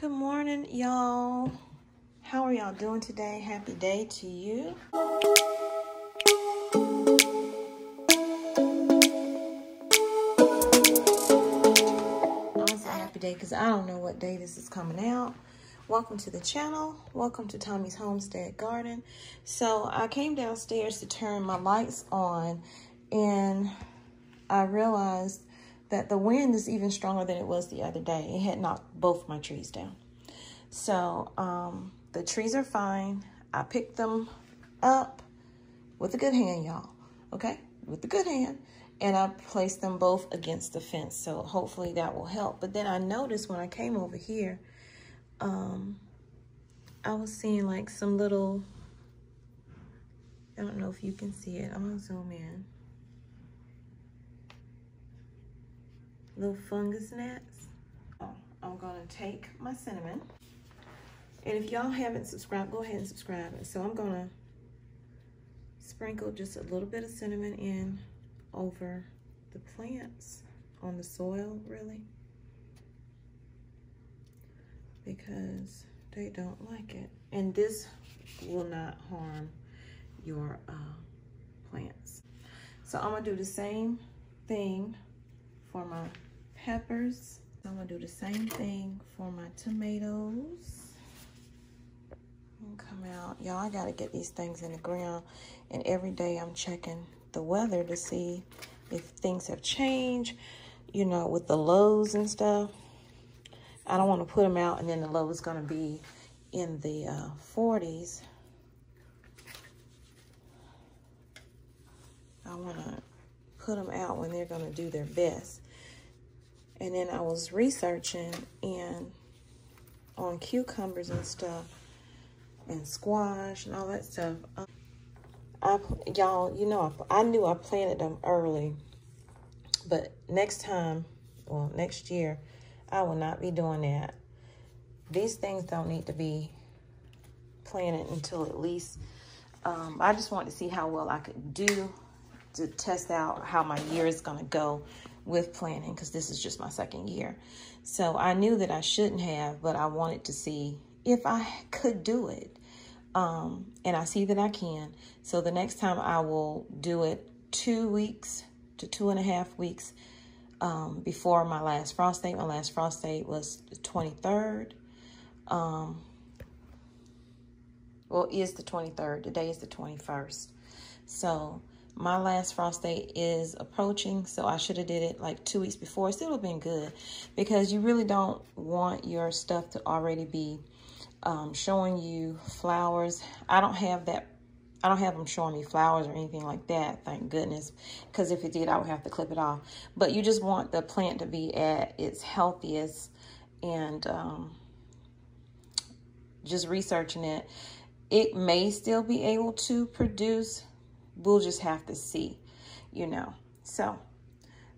Good morning, y'all. How are y'all doing today? Happy day to you. Honestly, happy day because I don't know what day this is coming out. Welcome to the channel. Welcome to Tommy's Homestead Garden. So I came downstairs to turn my lights on and I realized that the wind is even stronger than it was the other day. It had knocked both my trees down. So um, the trees are fine. I picked them up with a good hand, y'all. Okay? With a good hand. And I placed them both against the fence. So hopefully that will help. But then I noticed when I came over here, um, I was seeing like some little, I don't know if you can see it. I'm gonna zoom in. Little fungus gnats. Oh, I'm gonna take my cinnamon. And if y'all haven't subscribed, go ahead and subscribe. So I'm gonna sprinkle just a little bit of cinnamon in over the plants on the soil, really. Because they don't like it. And this will not harm your uh, plants. So I'm gonna do the same thing for my peppers. I'm gonna do the same thing for my tomatoes come out. Y'all, I gotta get these things in the ground. And every day I'm checking the weather to see if things have changed, you know, with the lows and stuff. I don't want to put them out and then the low is to be in the uh, 40s. I want to put them out when they're to do their best. And then I was researching and on cucumbers and stuff and squash and all that stuff. I, y'all, you know, I, I knew I planted them early, but next time, well, next year, I will not be doing that. These things don't need to be planted until at least, um, I just wanted to see how well I could do to test out how my year is going to go with planning because this is just my second year. So I knew that I shouldn't have, but I wanted to see if I could do it. Um, and I see that I can. So the next time I will do it two weeks to two and a half weeks um, before my last frost date. My last frost date was the 23rd. Um, well, is the 23rd. Today is the 21st. So my last frost date is approaching. So I should have did it like two weeks before. It still would have been good because you really don't want your stuff to already be um, showing you flowers. I don't have that. I don't have them showing me flowers or anything like that, thank goodness. Because if it did, I would have to clip it off. But you just want the plant to be at its healthiest and um, just researching it. It may still be able to produce. We'll just have to see, you know. So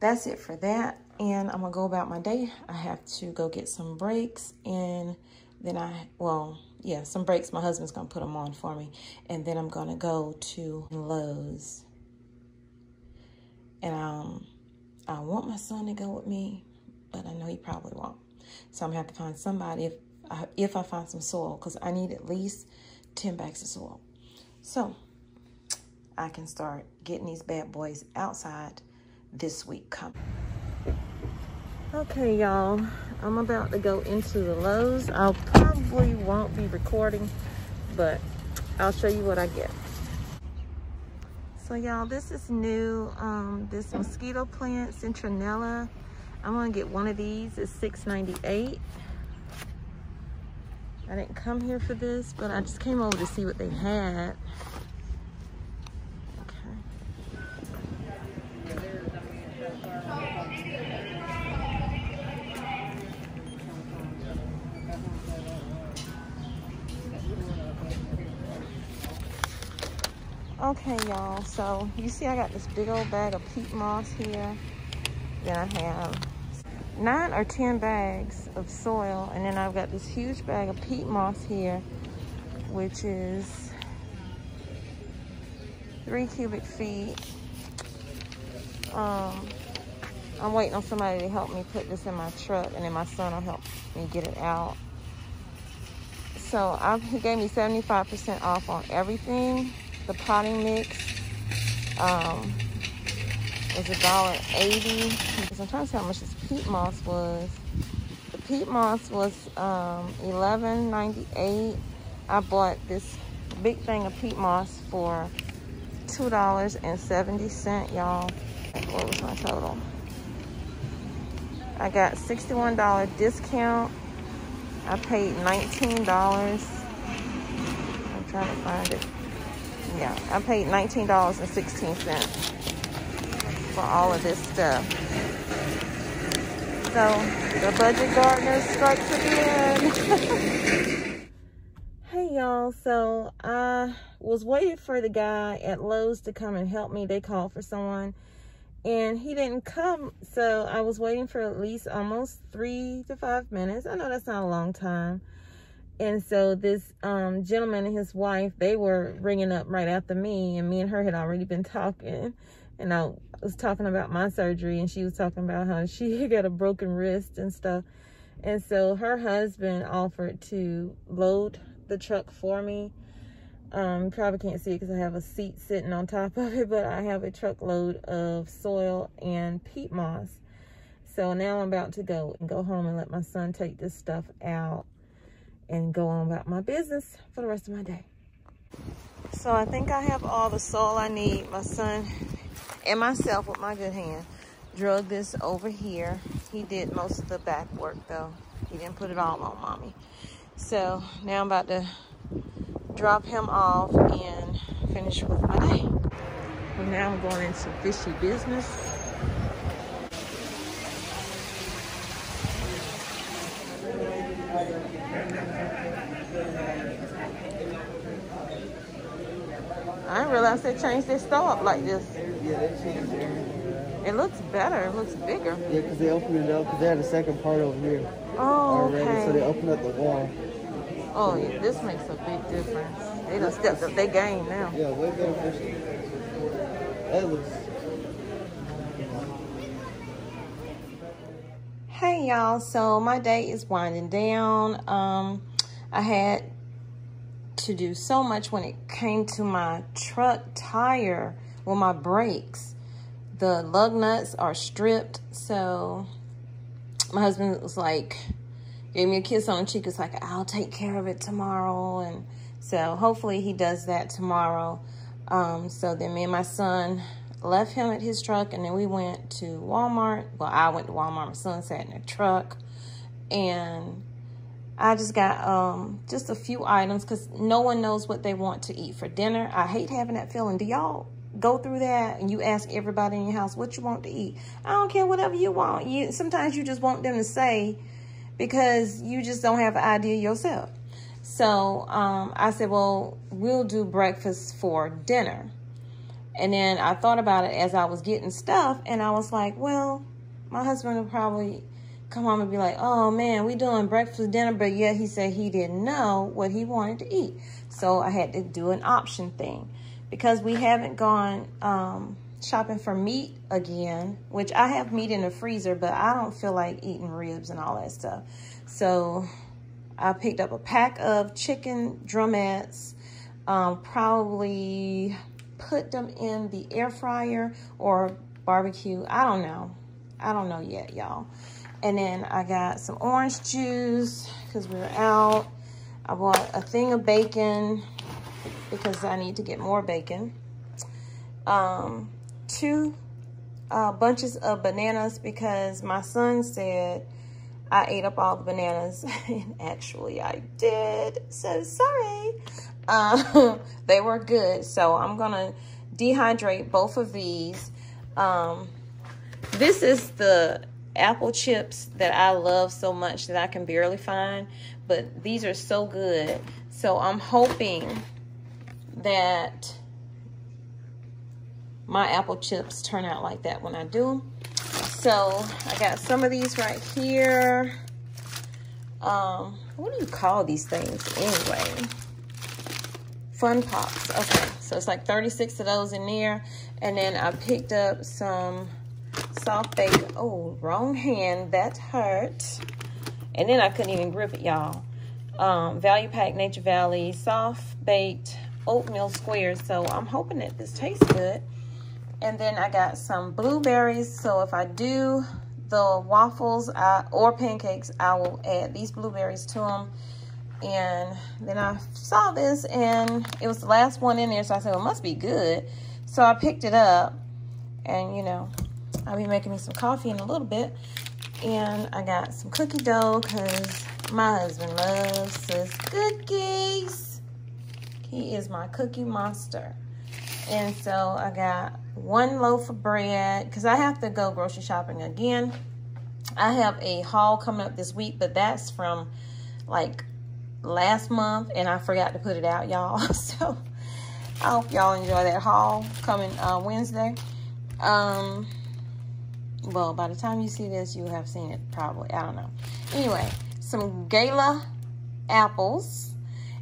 that's it for that. And I'm going to go about my day. I have to go get some brakes and then I, well, yeah, some brakes. My husband's going to put them on for me. And then I'm going to go to Lowe's. And um, I want my son to go with me, but I know he probably won't. So I'm going to have to find somebody if if I find some soil because I need at least 10 bags of soil. So I can start getting these bad boys outside this week coming. Okay, y'all. I'm about to go into the Lowe's. I probably won't be recording, but I'll show you what I get. So y'all, this is new. Um, this mosquito plant, citronella. I'm gonna get one of these. It's $6.98. I didn't come here for this, but I just came over to see what they had. Okay, y'all, so you see I got this big old bag of peat moss here. Then I have nine or 10 bags of soil. And then I've got this huge bag of peat moss here, which is three cubic feet. Um, I'm waiting on somebody to help me put this in my truck and then my son will help me get it out. So I, he gave me 75% off on everything. The potting mix um, was a dollar eighty. I'm trying to see how much this peat moss was. The peat moss was um, eleven ninety eight. I bought this big thing of peat moss for two dollars and seventy cent, y'all. What was my total? I got sixty-one dollar discount. I paid nineteen dollars. I'm trying to find it. Yeah, I paid nineteen dollars and sixteen cents for all of this stuff. So the budget gardener strikes again. hey y'all, so I was waiting for the guy at Lowe's to come and help me. They called for someone and he didn't come. So I was waiting for at least almost three to five minutes. I know that's not a long time. And so this um, gentleman and his wife, they were ringing up right after me and me and her had already been talking. And I was talking about my surgery and she was talking about how she got a broken wrist and stuff. And so her husband offered to load the truck for me um, probably can't see it because I have a seat sitting on top of it, but I have a truckload of soil and peat moss. So now I'm about to go and go home and let my son take this stuff out and go on about my business for the rest of my day. So I think I have all the soil I need. My son and myself with my good hand drug this over here. He did most of the back work though. He didn't put it all on mommy. So now I'm about to drop him off and finish with my day. Well, now I'm going into fishy business. I didn't realize they changed their store up like this. Yeah, they changed it. It looks better. It looks bigger. Yeah, because they opened it up because they had a second part over here Oh, already. okay. So they opened up the wall. Oh, yeah, this makes a big difference. They done stepped up their game now. Yeah, way better. That looks. Y'all, so my day is winding down. Um, I had to do so much when it came to my truck tire, well, my brakes. The lug nuts are stripped, so my husband was like, gave me a kiss on the cheek. It's like, I'll take care of it tomorrow. And so hopefully he does that tomorrow. Um, so then me and my son left him at his truck and then we went to Walmart. Well, I went to Walmart. My son sat in the truck and I just got um, just a few items because no one knows what they want to eat for dinner. I hate having that feeling. Do y'all go through that and you ask everybody in your house what you want to eat? I don't care, whatever you want. You Sometimes you just want them to say because you just don't have an idea yourself. So um, I said, well, we'll do breakfast for dinner. And then I thought about it as I was getting stuff, and I was like, well, my husband would probably come home and be like, oh man, we doing breakfast dinner, but yet he said he didn't know what he wanted to eat. So I had to do an option thing because we haven't gone um, shopping for meat again, which I have meat in the freezer, but I don't feel like eating ribs and all that stuff. So I picked up a pack of chicken drumettes, um, probably put them in the air fryer or barbecue. I don't know. I don't know yet, y'all. And then I got some orange juice because we were out. I bought a thing of bacon because I need to get more bacon. Um, two uh, bunches of bananas because my son said I ate up all the bananas. and actually, I did. So sorry. Um, they were good. So I'm going to dehydrate both of these. Um, this is the apple chips that I love so much that I can barely find. But these are so good. So I'm hoping that my apple chips turn out like that when I do. So I got some of these right here. Um, what do you call these things anyway? Fun Pops. Okay, so it's like 36 of those in there. And then I picked up some soft bacon. Oh, wrong hand. That hurt. And then I couldn't even grip it, y'all. um, Value Pack Nature Valley soft baked oatmeal squares. So I'm hoping that this tastes good. And then I got some blueberries. So if I do the waffles I, or pancakes, I will add these blueberries to them. And then I saw this and it was the last one in there. So I said, well, it must be good. So I picked it up and, you know, I'll be making me some coffee in a little bit. And I got some cookie dough because my husband loves his cookies. He is my cookie monster. And so I got one loaf of bread because I have to go grocery shopping again. I have a haul coming up this week, but that's from like last month and I forgot to put it out, y'all. So I hope y'all enjoy that haul coming uh, Wednesday. Um, well, by the time you see this, you have seen it probably. I don't know. Anyway, some Gala apples.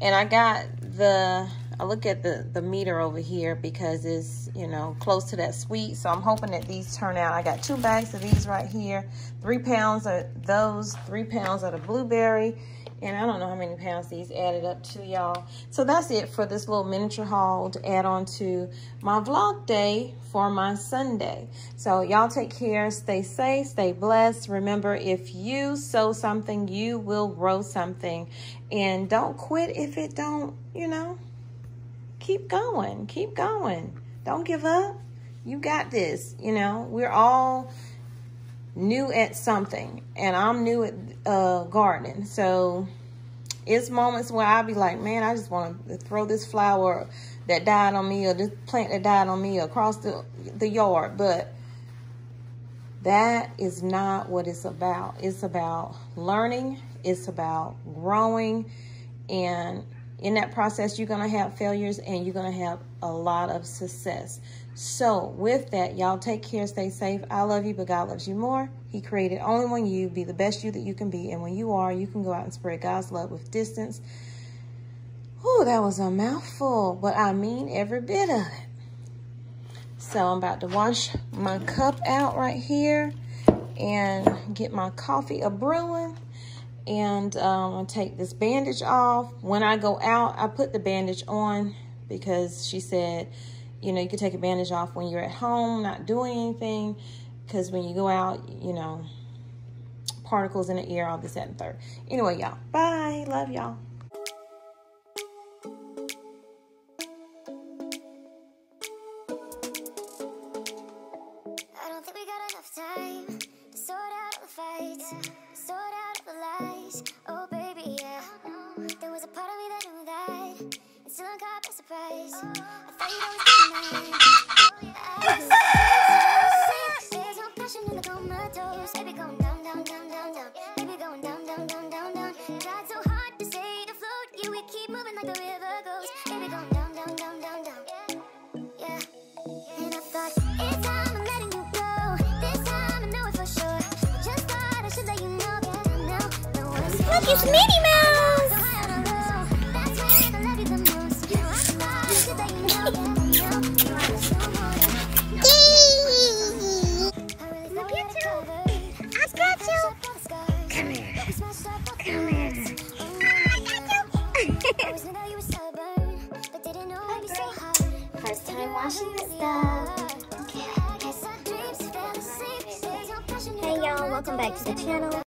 And I got the, I look at the, the meter over here because it's, you know, close to that sweet. So I'm hoping that these turn out. I got two bags of these right here. Three pounds of those, three pounds of the blueberry, and I don't know how many pounds these added up to, y'all. So that's it for this little miniature haul to add on to my vlog day for my Sunday. So y'all take care, stay safe, stay blessed. Remember, if you sow something, you will grow something. And don't quit if it don't, you know, keep going, keep going. Don't give up. You got this, you know. We're all new at something and I'm new at uh, gardening. So it's moments where I'll be like, man, I just want to throw this flower that died on me or this plant that died on me across the, the yard. But that is not what it's about. It's about learning. It's about growing. And in that process, you're going to have failures and you're going to have a lot of success. So with that, y'all take care, stay safe. I love you, but God loves you more. He created only one you. Be the best you that you can be. And when you are, you can go out and spread God's love with distance. Oh, that was a mouthful, but I mean every bit of it. So I'm about to wash my cup out right here and get my coffee a brewing. And um, I'll take this bandage off. When I go out, I put the bandage on because she said you know, you can take a bandage off when you're at home, not doing anything, because when you go out, you know, particles in the air, all this, that, and third. Anyway, y'all, bye. Love y'all. Look,